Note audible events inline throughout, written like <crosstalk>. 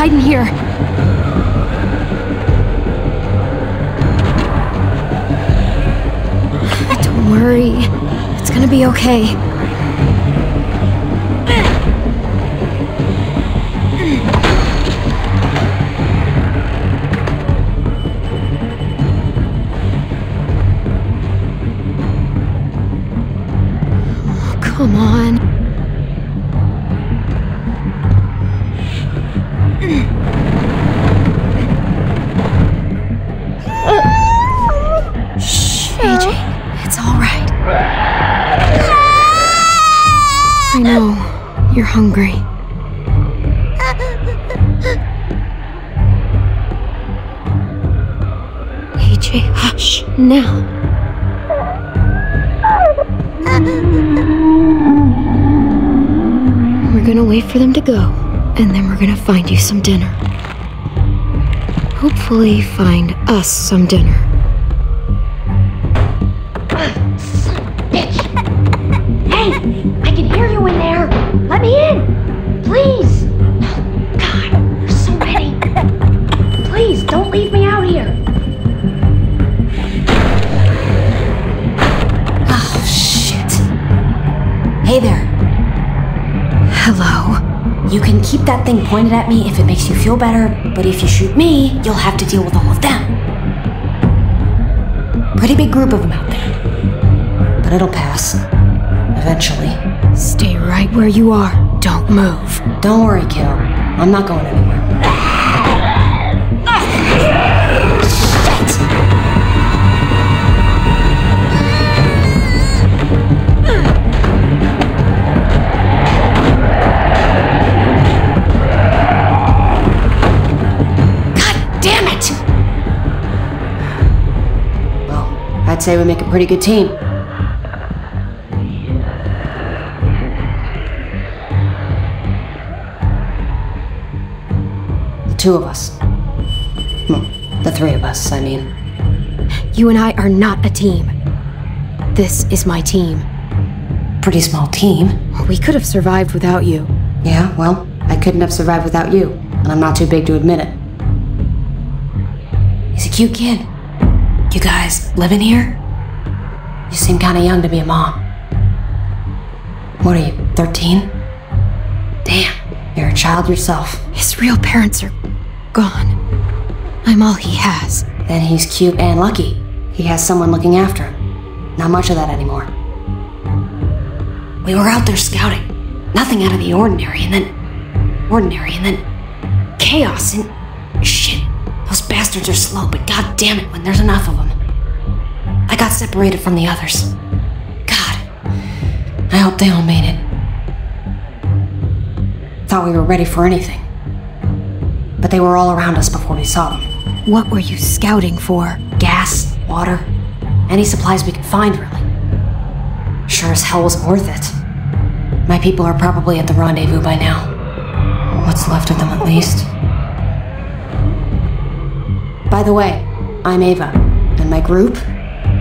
hide in here. Don't worry. It's gonna be okay. You're hungry. AJ, hush. Now. We're gonna wait for them to go, and then we're gonna find you some dinner. Hopefully, find us some dinner. Keep that thing pointed at me if it makes you feel better, but if you shoot me, you'll have to deal with all of them. Pretty big group of them out there. But it'll pass. Eventually. Stay right where you are. Don't move. Don't worry, kiddo. I'm not going anywhere. Say we make a pretty good team. The two of us. Well, the three of us, I mean. You and I are not a team. This is my team. Pretty small team. We could have survived without you. Yeah, well, I couldn't have survived without you, and I'm not too big to admit it. He's a cute kid. You guys living here? You seem kinda young to be a mom. What are you, 13? Damn, you're a child yourself. His real parents are gone. I'm all he has. Then he's cute and lucky. He has someone looking after him. Not much of that anymore. We were out there scouting. Nothing out of the ordinary, and then. ordinary, and then. chaos, and. shit. Those bastards are slow, but god damn it when there's enough of them. I got separated from the others. God. I hope they all made it. Thought we were ready for anything. But they were all around us before we saw them. What were you scouting for? Gas, water, any supplies we could find, really. Sure as hell wasn't worth it. My people are probably at the rendezvous by now. What's left of them, at least. By the way, I'm Ava, and my group,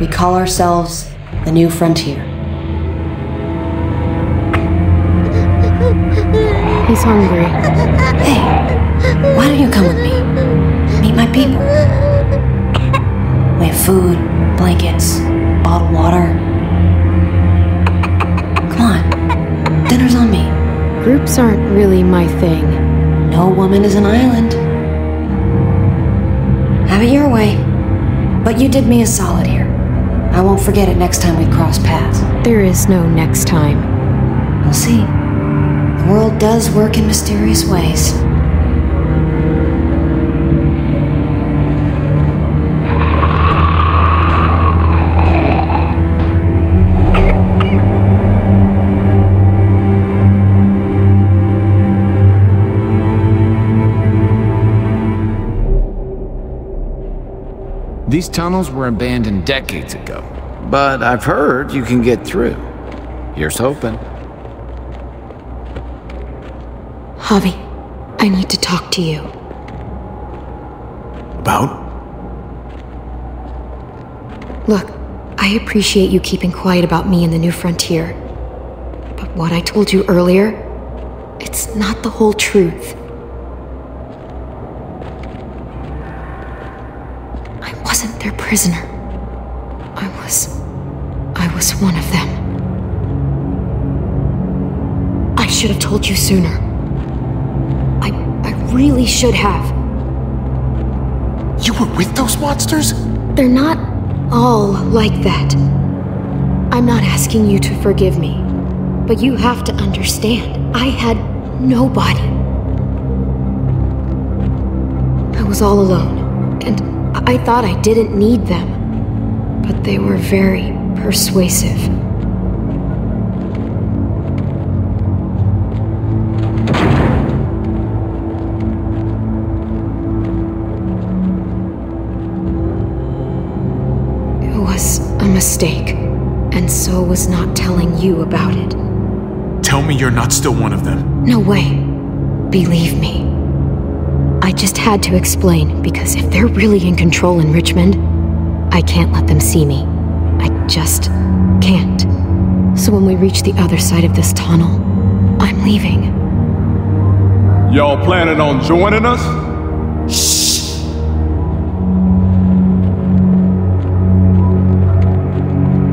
we call ourselves the New Frontier. He's hungry. Hey, why don't you come with me? Meet my people. We have food, blankets, bottled water. Come on, dinner's on me. Groups aren't really my thing. No woman is an island. Have it your way. But you did me a solid. I won't forget it next time we cross paths. There is no next time. We'll see. The world does work in mysterious ways. These tunnels were abandoned decades ago, but I've heard you can get through. Here's hoping. Javi, I need to talk to you. About? Look, I appreciate you keeping quiet about me and the new frontier. But what I told you earlier, it's not the whole truth. Prisoner. I was. I was one of them. I should have told you sooner. I. I really should have. You were with those monsters? They're not all like that. I'm not asking you to forgive me, but you have to understand, I had nobody. I was all alone, and I thought I didn't need them, but they were very persuasive. It was a mistake, and so was not telling you about it. Tell me you're not still one of them. No way. Believe me. I just had to explain because if they're really in control in Richmond, I can't let them see me. I just can't. So when we reach the other side of this tunnel, I'm leaving. Y'all planning on joining us? Shh.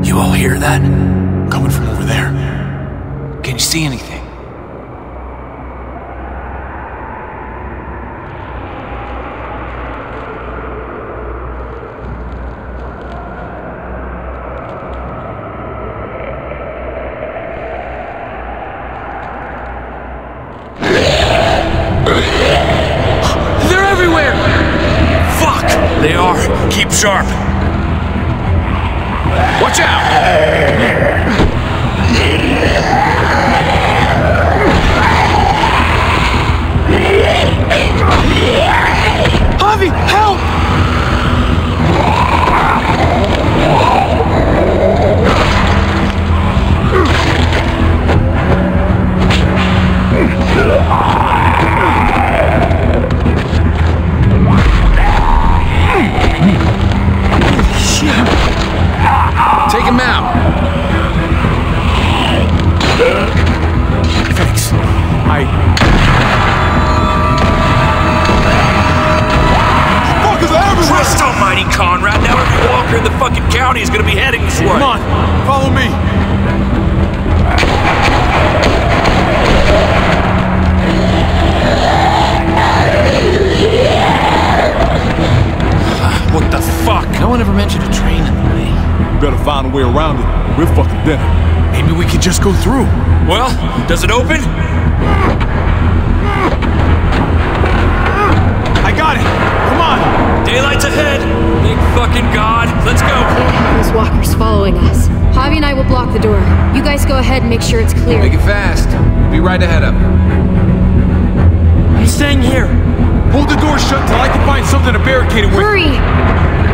You all hear that? Coming from over there. Can you see anything? They're everywhere! Fuck! They are. Keep sharp. Watch out! Way around it. We're fucking dead. Maybe we could just go through. Well, does it open? I got it. Come on. Daylight's ahead. Thank fucking God. Let's go. Those walkers following us. Javi and I will block the door. You guys go ahead and make sure it's clear. Make it fast. We'll Be right ahead of him. I'm staying here. Hold the door shut till I can find something to barricade it with. Hurry!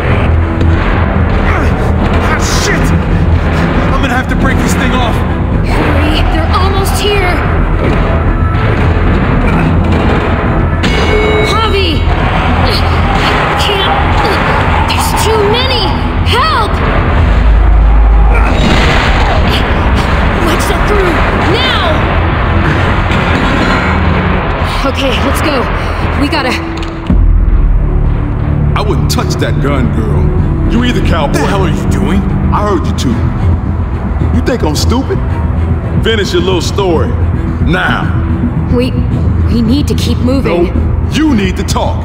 Okay, let's go. We gotta. I wouldn't touch that gun, girl. You either, cowboy. What the hell are you doing? I heard you too. You think I'm stupid? Finish your little story. Now. We. We need to keep moving. No, you need to talk.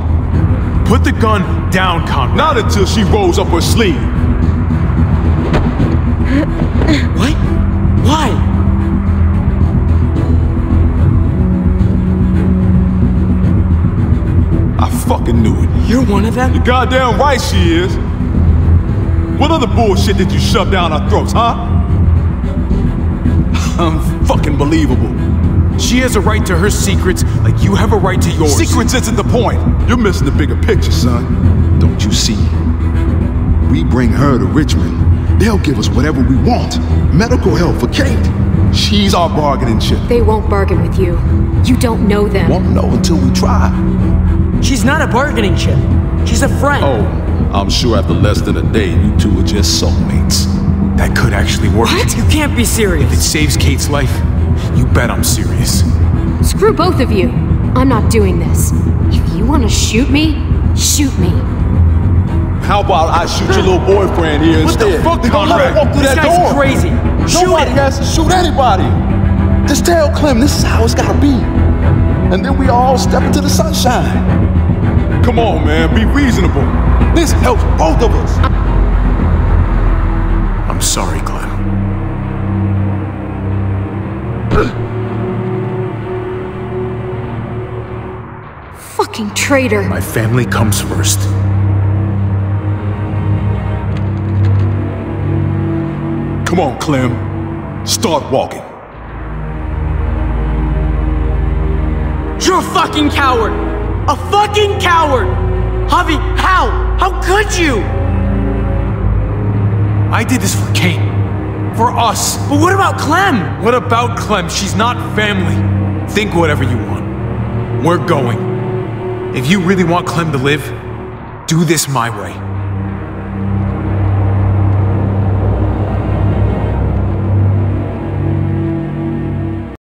Put the gun down, Conrad. Not until she rolls up her sleeve. <laughs> What? Fucking knew it. You're one of them? You're goddamn right she is. What other bullshit did you shove down our throats, huh? <laughs> I'm fucking believable. She has a right to her secrets like you have a right to yours. Secrets isn't the point. You're missing the bigger picture, son. Don't you see? We bring her to Richmond. They'll give us whatever we want. Medical help for Kate. She's our bargaining chip. They won't bargain with you. You don't know them. Won't know until we try. She's not a bargaining chip. She's a friend. Oh, I'm sure after less than a day, you two are just soulmates. That could actually work. What? You can't be serious. If it saves Kate's life, you bet I'm serious. Screw both of you. I'm not doing this. If you want to shoot me, shoot me. How about I shoot your little boyfriend here What instead? fuck, Then don't let her Conrad? walk through This that guy's door. crazy. Shoot Nobody him. has to shoot anybody. Just tell Clem this is how it's gotta be. And then we all step into the sunshine. Come on, man, be reasonable. This helps both of us. I'm sorry, Clem. Fucking traitor. My family comes first. Come on, Clem. Start walking. You're a fucking coward! A fucking coward! Javi, how? How could you? I did this for Kate. For us. But what about Clem? What about Clem? She's not family. Think whatever you want. We're going. If you really want Clem to live, do this my way.